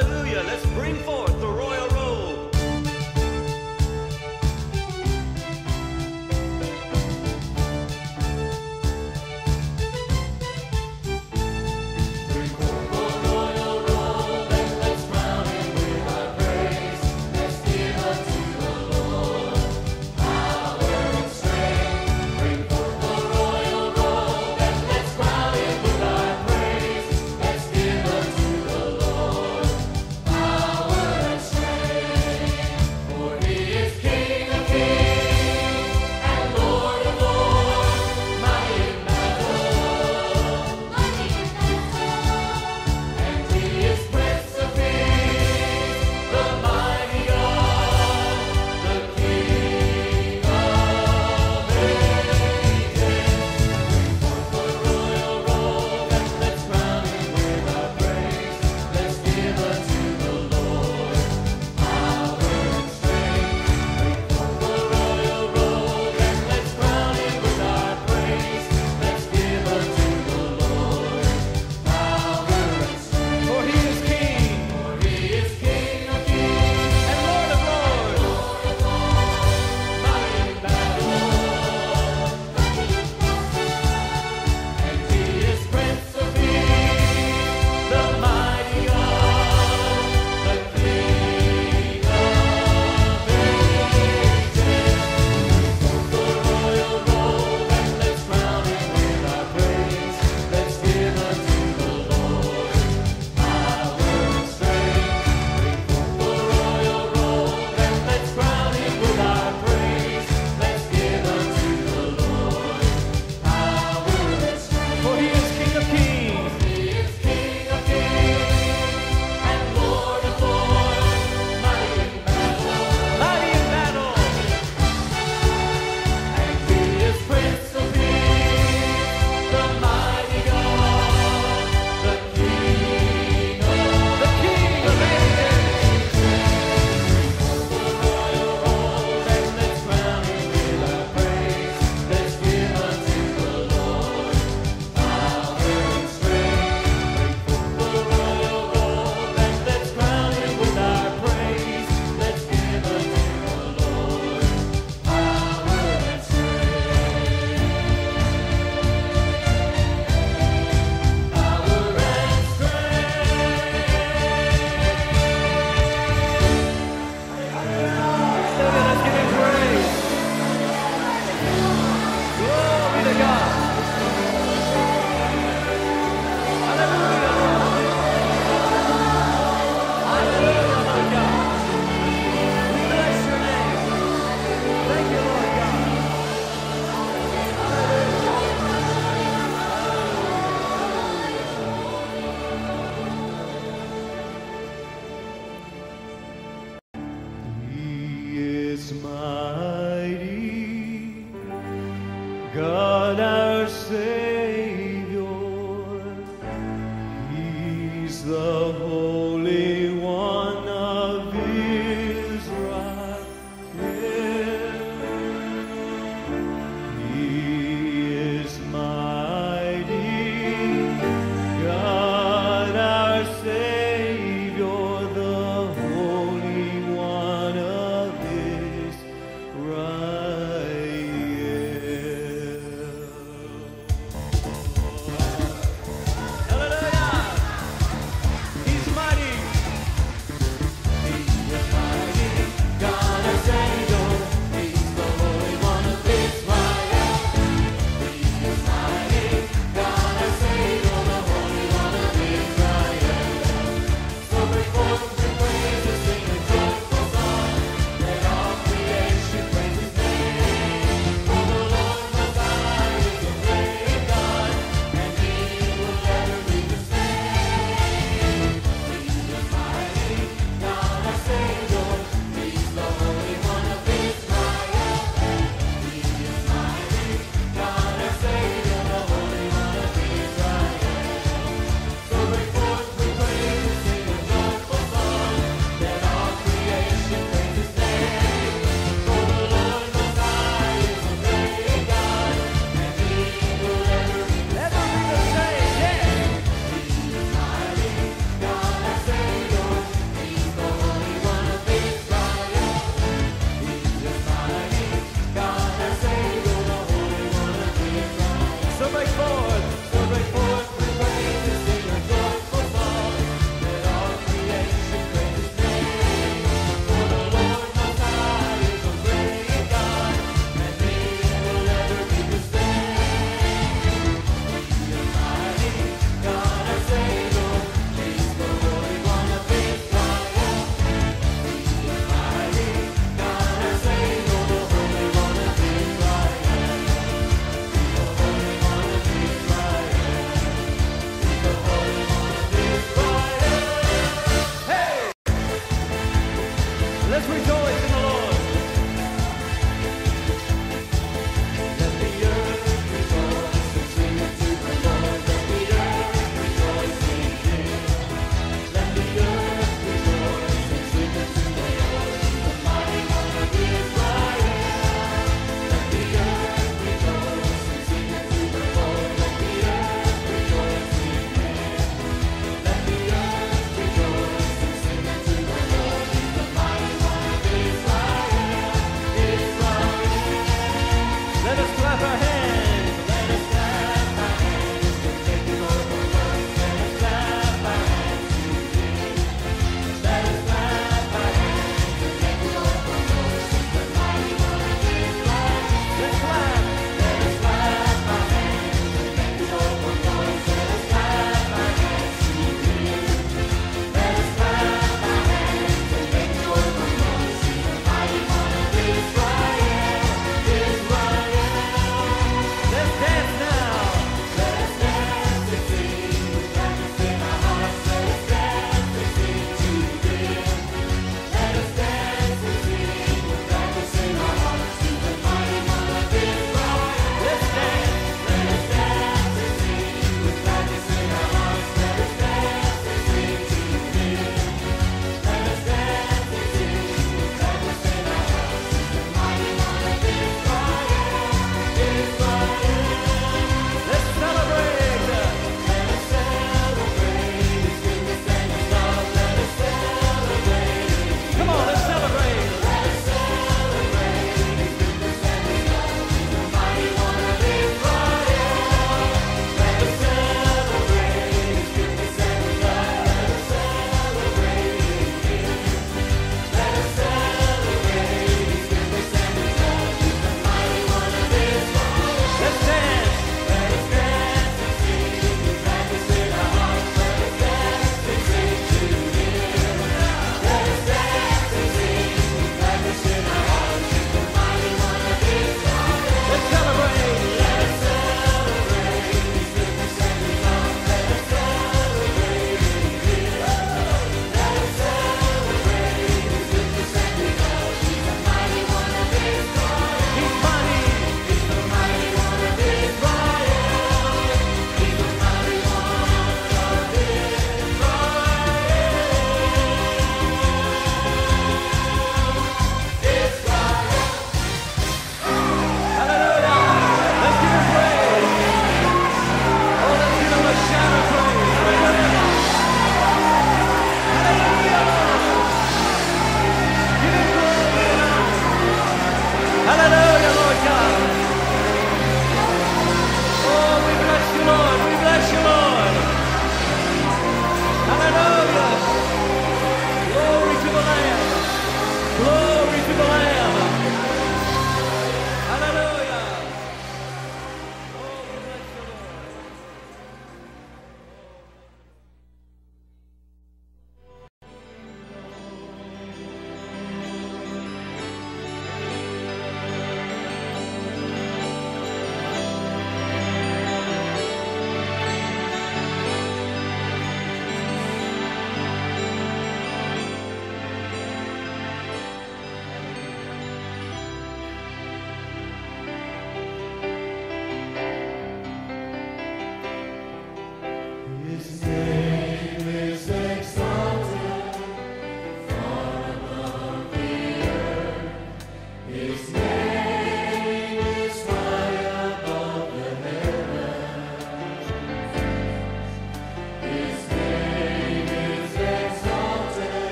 Hallelujah. Let's bring forth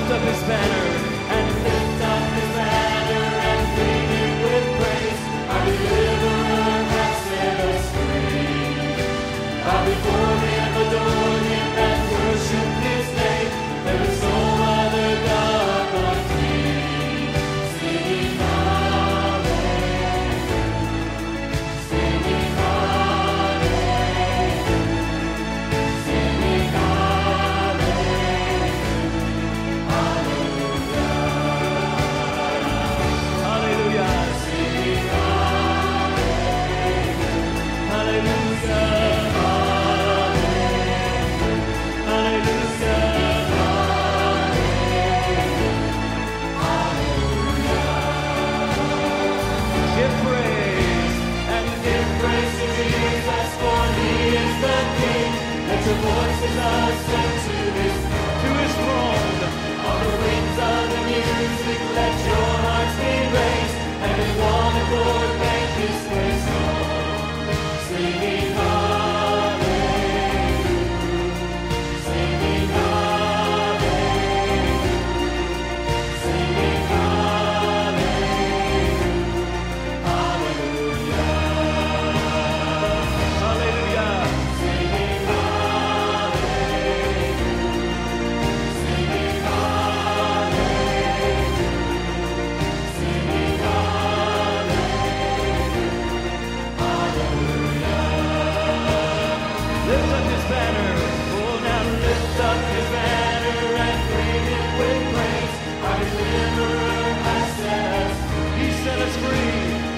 Lift up his banner. Hallelujah.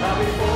Now before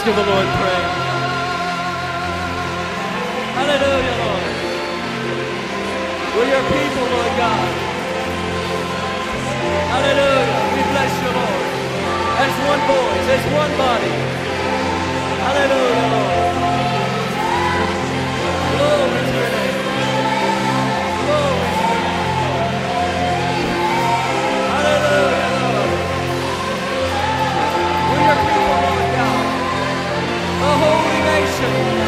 Let's give the Lord praise. Hallelujah, Lord. We're your people, Lord God. Hallelujah. We bless you, Lord. As one voice, as one body. Hallelujah, Lord. Thank you.